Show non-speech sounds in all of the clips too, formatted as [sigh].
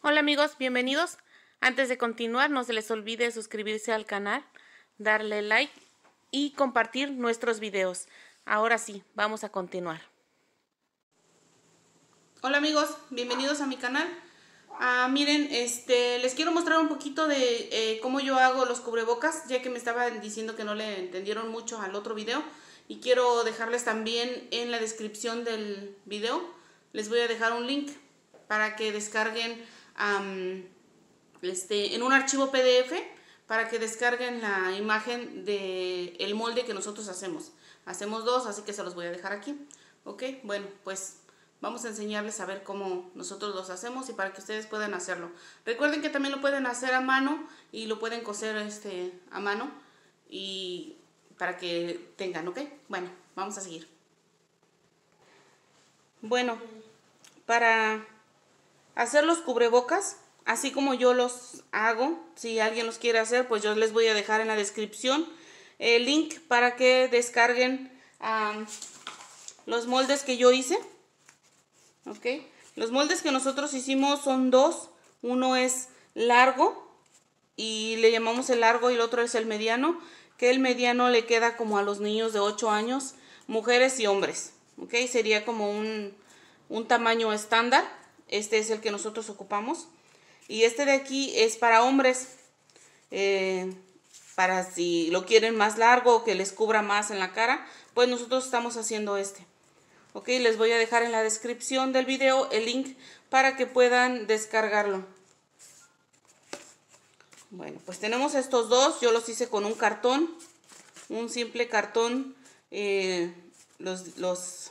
Hola amigos, bienvenidos. Antes de continuar, no se les olvide suscribirse al canal, darle like y compartir nuestros videos. Ahora sí, vamos a continuar. Hola amigos, bienvenidos a mi canal. Ah, miren, este, les quiero mostrar un poquito de eh, cómo yo hago los cubrebocas, ya que me estaban diciendo que no le entendieron mucho al otro video. Y quiero dejarles también en la descripción del video, les voy a dejar un link para que descarguen este, en un archivo PDF para que descarguen la imagen del el molde que nosotros hacemos. Hacemos dos, así que se los voy a dejar aquí. Ok, bueno, pues vamos a enseñarles a ver cómo nosotros los hacemos y para que ustedes puedan hacerlo. Recuerden que también lo pueden hacer a mano y lo pueden coser este, a mano y para que tengan, ¿ok? Bueno, vamos a seguir. Bueno, para hacer los cubrebocas, así como yo los hago, si alguien los quiere hacer, pues yo les voy a dejar en la descripción el link para que descarguen los moldes que yo hice. ¿Ok? Los moldes que nosotros hicimos son dos. Uno es largo y le llamamos el largo y el otro es el mediano, que el mediano le queda como a los niños de 8 años, mujeres y hombres. ¿Ok? Sería como un, un tamaño estándar. Este es el que nosotros ocupamos. Y este de aquí es para hombres. Eh, para si lo quieren más largo o que les cubra más en la cara. Pues nosotros estamos haciendo este. Ok, les voy a dejar en la descripción del video el link para que puedan descargarlo. Bueno, pues tenemos estos dos. Yo los hice con un cartón. Un simple cartón. Eh, los, los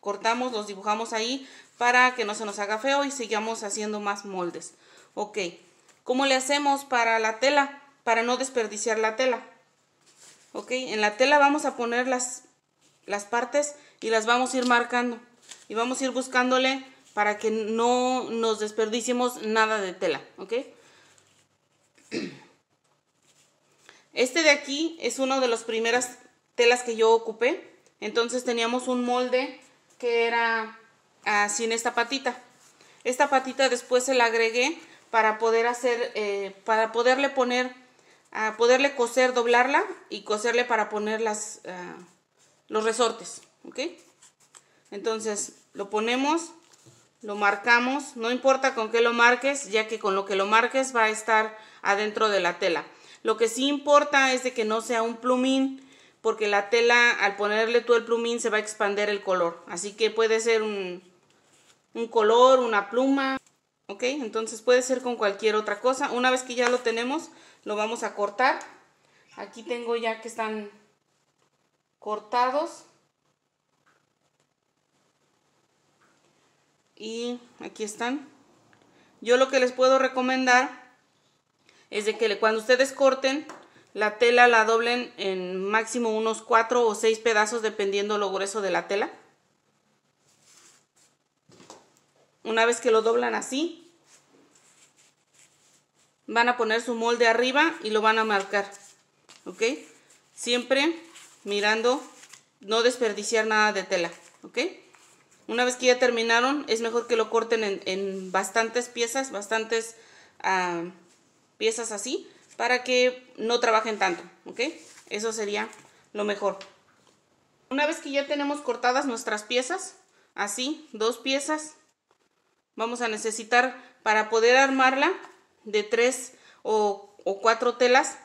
cortamos, los dibujamos ahí para que no se nos haga feo y sigamos haciendo más moldes. Ok, ¿cómo le hacemos para la tela? Para no desperdiciar la tela. Ok, en la tela vamos a poner las, las partes y las vamos a ir marcando. Y vamos a ir buscándole para que no nos desperdiciemos nada de tela. Ok. Este de aquí es una de las primeras telas que yo ocupé. Entonces teníamos un molde que era así en esta patita. Esta patita después se la agregué para poder hacer, eh, para poderle poner, a poderle coser, doblarla y coserle para poner las, ah, los resortes, ¿ok? Entonces lo ponemos, lo marcamos, no importa con qué lo marques, ya que con lo que lo marques va a estar adentro de la tela. Lo que sí importa es de que no sea un plumín, porque la tela al ponerle todo el plumín se va a expander el color. Así que puede ser un, un color, una pluma, ¿ok? Entonces puede ser con cualquier otra cosa. Una vez que ya lo tenemos, lo vamos a cortar. Aquí tengo ya que están cortados. Y aquí están. Yo lo que les puedo recomendar es de que cuando ustedes corten, la tela la doblen en máximo unos 4 o 6 pedazos dependiendo lo grueso de la tela. Una vez que lo doblan así, van a poner su molde arriba y lo van a marcar. ¿Ok? Siempre mirando no desperdiciar nada de tela. ¿Ok? Una vez que ya terminaron, es mejor que lo corten en, bastantes piezas, bastantes ah, piezas así, para que no trabajen tanto. ¿Ok? Eso sería lo mejor. Una vez que ya tenemos cortadas nuestras piezas, así, dos piezas, vamos a necesitar para poder armarla de tres o, cuatro telas.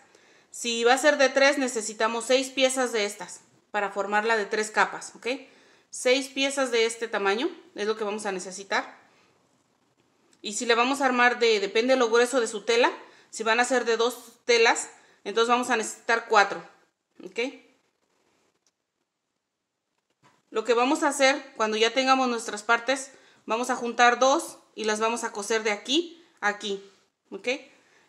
Si va a ser de tres, necesitamos seis piezas de estas para formarla de tres capas, ¿ok? Seis piezas de este tamaño es lo que vamos a necesitar. Y si le vamos a armar de, depende de lo grueso de su tela, si van a ser de dos telas, entonces vamos a necesitar cuatro, ¿ok? Lo que vamos a hacer cuando ya tengamos nuestras partes Vamos a juntar dos y las vamos a coser de aquí a aquí. ¿Ok?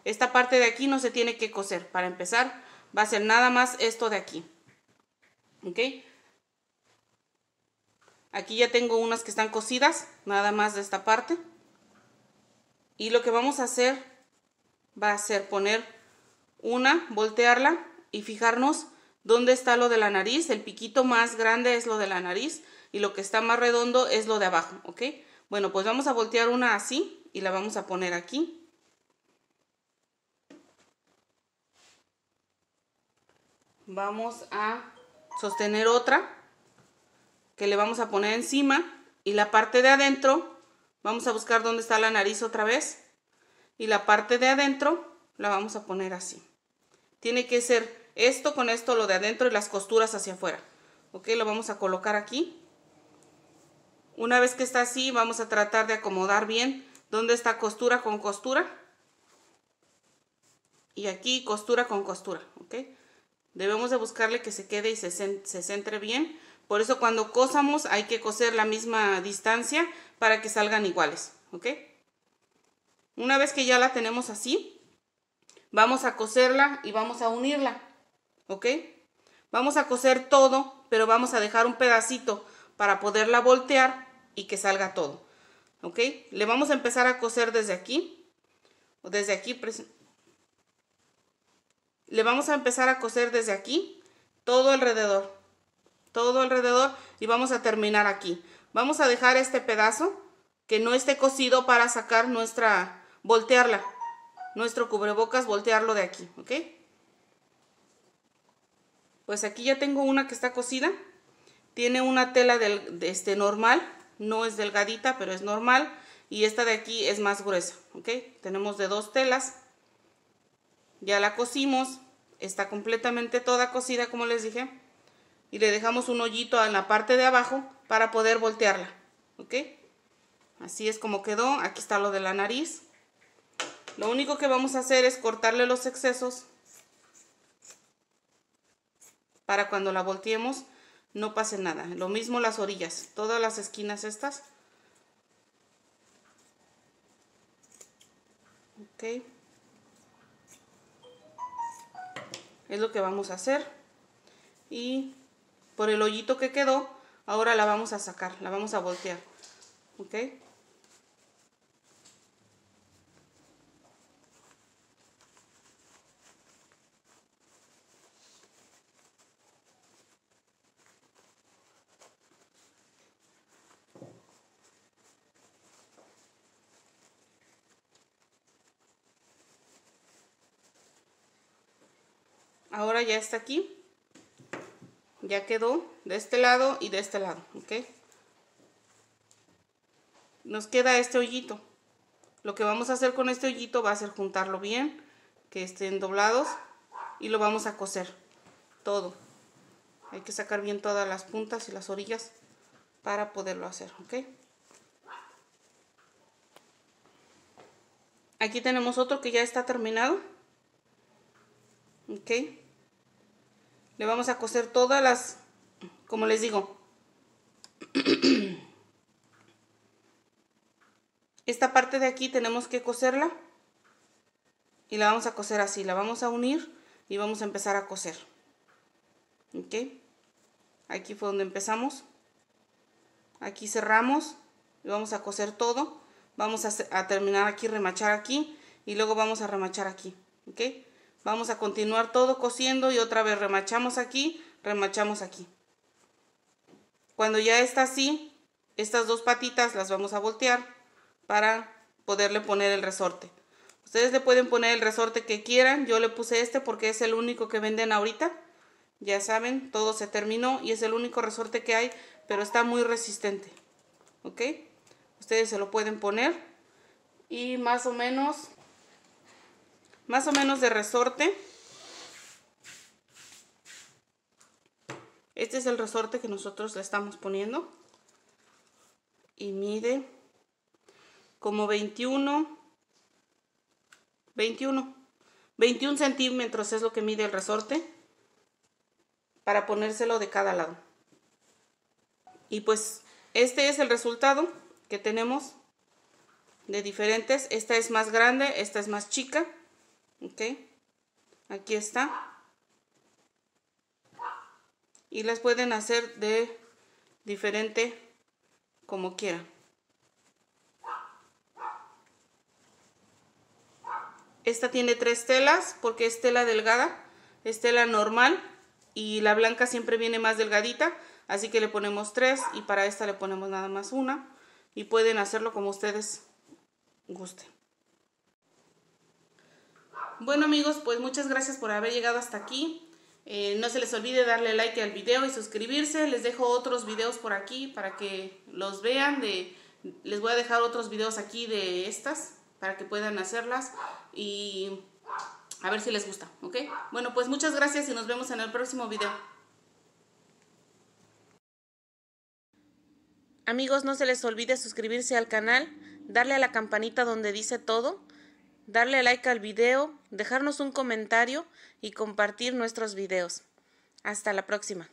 Esta parte de aquí no se tiene que coser. Para empezar, va a ser nada más esto de aquí. ¿Ok? Aquí ya tengo unas que están cosidas, nada más de esta parte. Y lo que vamos a hacer va a ser poner una, voltearla y fijarnos dónde está lo de la nariz. El piquito más grande es lo de la nariz y lo que está más redondo es lo de abajo, ¿ok? Bueno, pues vamos a voltear una así y la vamos a poner aquí. Vamos a sostener otra que le vamos a poner encima y la parte de adentro, vamos a buscar dónde está la nariz otra vez y la parte de adentro la vamos a poner así. Tiene que ser esto con esto, lo de adentro y las costuras hacia afuera. Ok, lo vamos a colocar aquí. Una vez que está así, vamos a tratar de acomodar bien dónde está costura con costura. Y aquí costura con costura, ¿ok? Debemos de buscarle que se quede y se, se centre bien. Por eso cuando cosamos hay que coser la misma distancia para que salgan iguales, ¿ok? Una vez que ya la tenemos así, vamos a coserla y vamos a unirla, ¿ok? Vamos a coser todo, pero vamos a dejar un pedacito para poderla voltear y que salga todo. ¿Ok? Le vamos a empezar a coser desde aquí. O desde aquí. Le vamos a empezar a coser desde aquí. Todo alrededor. Todo alrededor. Y vamos a terminar aquí. Vamos a dejar este pedazo que no esté cosido para sacar nuestra... Voltearla. Nuestro cubrebocas, voltearlo de aquí. ¿Ok? Pues aquí ya tengo una que está cosida. Tiene una tela del, de este normal no es delgadita, pero es normal. Y esta de aquí es más gruesa, ¿ok? Tenemos de dos telas. Ya la cosimos. Está completamente toda cosida, como les dije. Y le dejamos un hoyito en la parte de abajo para poder voltearla, ¿ok? Así es como quedó. Aquí está lo de la nariz. Lo único que vamos a hacer es cortarle los excesos para cuando la volteemos no pase nada. Lo mismo las orillas, todas las esquinas estas. Ok. Es lo que vamos a hacer. Y por el hoyito que quedó, ahora la vamos a sacar, la vamos a voltear. Ok. Ahora ya está aquí. Ya quedó de este lado y de este lado, ¿ok? Nos queda este hoyito. Lo que vamos a hacer con este hoyito va a ser juntarlo bien, que estén doblados y lo vamos a coser todo. Hay que sacar bien todas las puntas y las orillas para poderlo hacer, ¿ok? Aquí tenemos otro que ya está terminado. ¿Ok? Le vamos a coser todas las, como les digo, [clears throat] esta parte de aquí tenemos que coserla y la vamos a coser así, la vamos a unir y vamos a empezar a coser. ¿Ok? Aquí fue donde empezamos. Aquí cerramos y vamos a coser todo. Vamos a, terminar aquí, remachar aquí y luego vamos a remachar aquí. ¿Ok? Vamos a continuar todo cosiendo y otra vez remachamos aquí, remachamos aquí. Cuando ya está así, estas dos patitas las vamos a voltear para poderle poner el resorte. Ustedes le pueden poner el resorte que quieran. Yo le puse este porque es el único que venden ahorita. Ya saben, todo se terminó y es el único resorte que hay, pero está muy resistente. ¿Ok? Ustedes se lo pueden poner. Y más o menos más o menos de resorte. Este es el resorte que nosotros le estamos poniendo. Y mide como 21, 21, 21 centímetros es lo que mide el resorte para ponérselo de cada lado. Y pues este es el resultado que tenemos de diferentes. Esta es más grande, esta es más chica ok. Aquí está. Y las pueden hacer de diferente como quieran esta tiene tres telas porque es tela delgada es tela normal y la blanca siempre viene más delgadita así que le ponemos tres y para esta le ponemos nada más una y pueden hacerlo como ustedes guste. Bueno amigos, pues muchas gracias por haber llegado hasta aquí. Eh, no se les olvide darle like al video y suscribirse. Les dejo otros videos por aquí para que los vean. De, les voy a dejar otros videos aquí de estas para que puedan hacerlas y a ver si les gusta, ¿ok? Bueno, pues muchas gracias y nos vemos en el próximo video. Amigos, no se les olvide suscribirse al canal, darle a la campanita donde dice todo, darle like al video, dejarnos un comentario y compartir nuestros videos. Hasta la próxima.